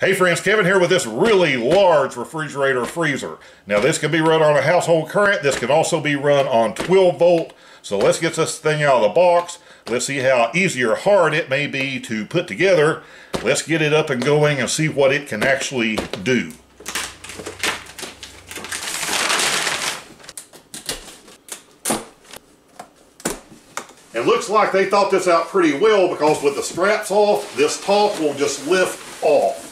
Hey friends, Kevin here with this really large refrigerator freezer. Now this can be run on a household current. This can also be run on 12 volt. So let's get this thing out of the box. Let's see how easy or hard it may be to put together. Let's get it up and going and see what it can actually do. It looks like they thought this out pretty well because with the straps off, this top will just lift off.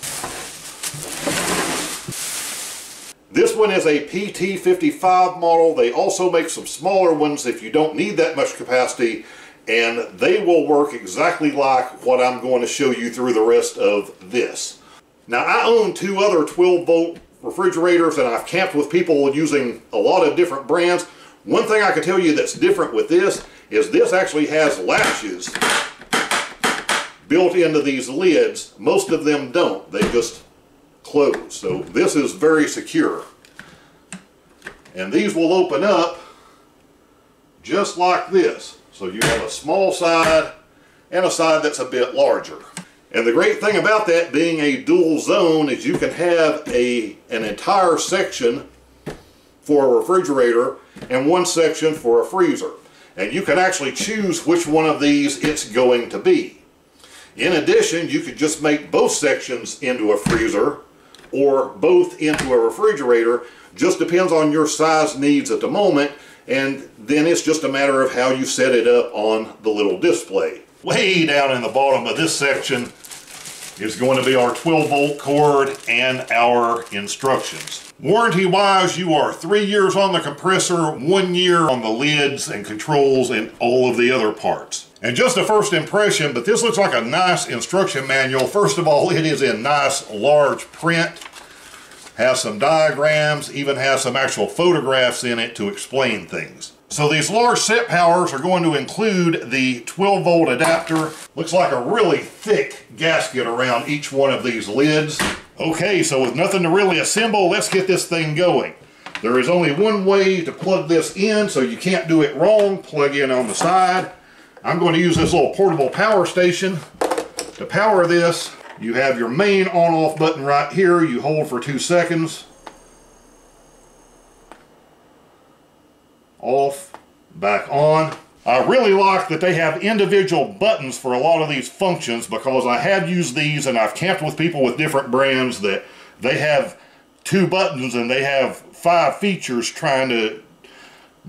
One is a PT55 model. They also make some smaller ones if you don't need that much capacity and they will work exactly like what I'm going to show you through the rest of this. Now I own two other 12 volt refrigerators and I've camped with people using a lot of different brands. One thing I can tell you that's different with this is this actually has latches built into these lids. Most of them don't. They just close. So this is very secure. And these will open up just like this. So you have a small side and a side that's a bit larger. And the great thing about that being a dual zone is you can have a an entire section for a refrigerator and one section for a freezer. And you can actually choose which one of these it's going to be. In addition, you could just make both sections into a freezer or both into a refrigerator. Just depends on your size needs at the moment and then it's just a matter of how you set it up on the little display. Way down in the bottom of this section is going to be our 12 volt cord and our instructions. Warranty wise, you are three years on the compressor, one year on the lids and controls and all of the other parts. And just a first impression, but this looks like a nice instruction manual. First of all, it is in nice large print has some diagrams, even has some actual photographs in it to explain things. So these large Setpowers are going to include the 12 volt adapter. Looks like a really thick gasket around each one of these lids. Okay, so with nothing to really assemble, let's get this thing going. There is only one way to plug this in, so you can't do it wrong. Plug in on the side. I'm going to use this little portable power station to power this. You have your main on-off button right here. You hold for two seconds. Off, back on. I really like that they have individual buttons for a lot of these functions because I have used these and I've camped with people with different brands that they have two buttons and they have five features trying to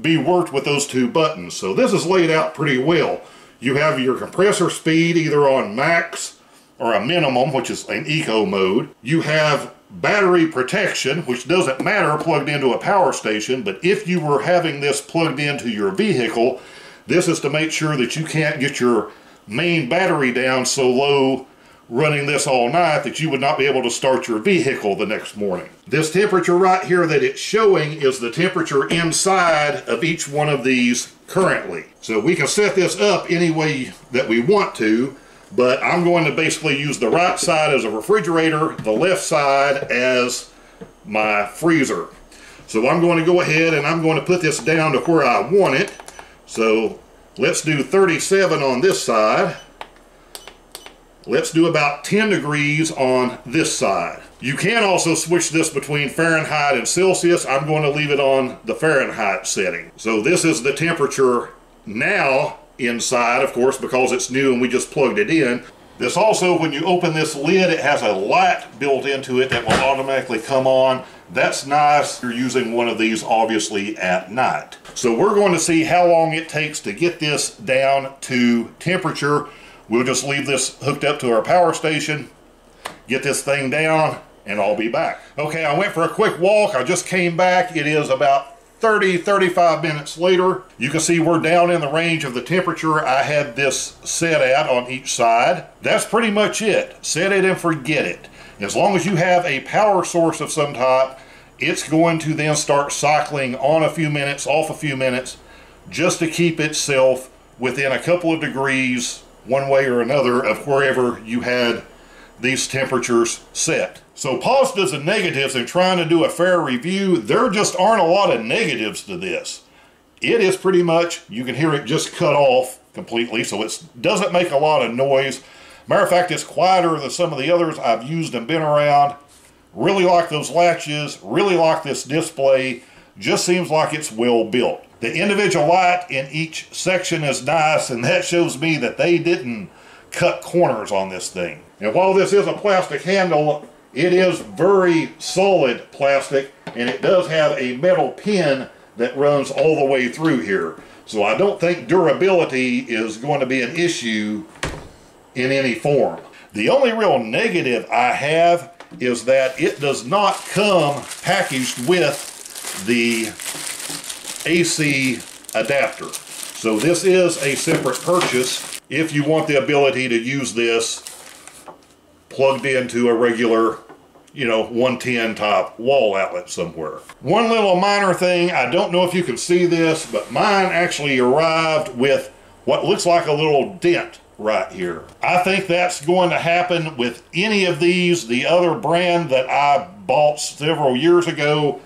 be worked with those two buttons. So this is laid out pretty well. You have your compressor speed either on max or a minimum, which is an eco mode. You have battery protection, which doesn't matter plugged into a power station, but if you were having this plugged into your vehicle, this is to make sure that you can't get your main battery down so low running this all night that you would not be able to start your vehicle the next morning. This temperature right here that it's showing is the temperature inside of each one of these currently. So we can set this up any way that we want to but I'm going to basically use the right side as a refrigerator, the left side as my freezer. So I'm going to go ahead and I'm going to put this down to where I want it. So let's do 37 on this side. Let's do about 10 degrees on this side. You can also switch this between Fahrenheit and Celsius. I'm going to leave it on the Fahrenheit setting. So this is the temperature now inside, of course, because it's new and we just plugged it in. This also, when you open this lid, it has a light built into it that will automatically come on. That's nice. You're using one of these, obviously, at night. So we're going to see how long it takes to get this down to temperature. We'll just leave this hooked up to our power station, get this thing down, and I'll be back. Okay, I went for a quick walk. I just came back. It is about 30, 35 minutes later, you can see we're down in the range of the temperature I had this set at on each side. That's pretty much it. Set it and forget it. As long as you have a power source of some type, it's going to then start cycling on a few minutes, off a few minutes, just to keep itself within a couple of degrees, one way or another, of wherever you had these temperatures set. So positives and negatives in trying to do a fair review, there just aren't a lot of negatives to this. It is pretty much, you can hear it just cut off completely, so it doesn't make a lot of noise. Matter of fact, it's quieter than some of the others I've used and been around. Really like those latches, really like this display. Just seems like it's well built. The individual light in each section is nice, and that shows me that they didn't cut corners on this thing. And while this is a plastic handle, it is very solid plastic, and it does have a metal pin that runs all the way through here. So I don't think durability is going to be an issue in any form. The only real negative I have is that it does not come packaged with the AC adapter. So this is a separate purchase if you want the ability to use this plugged into a regular you know, 110 top wall outlet somewhere. One little minor thing, I don't know if you can see this, but mine actually arrived with what looks like a little dent right here. I think that's going to happen with any of these. The other brand that I bought several years ago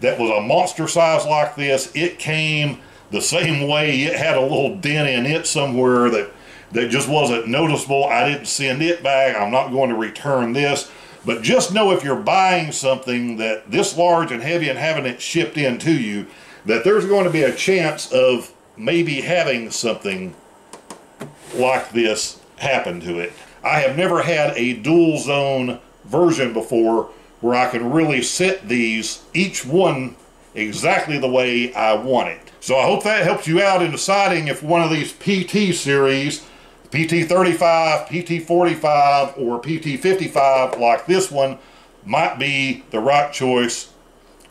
that was a monster size like this, it came the same way. It had a little dent in it somewhere that, that just wasn't noticeable. I didn't send it back. I'm not going to return this. But just know if you're buying something that this large and heavy and having it shipped in to you, that there's going to be a chance of maybe having something like this happen to it. I have never had a dual zone version before where I can really set these, each one exactly the way I want it. So I hope that helps you out in deciding if one of these PT series PT35, PT45, or PT55 like this one might be the right choice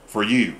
for you.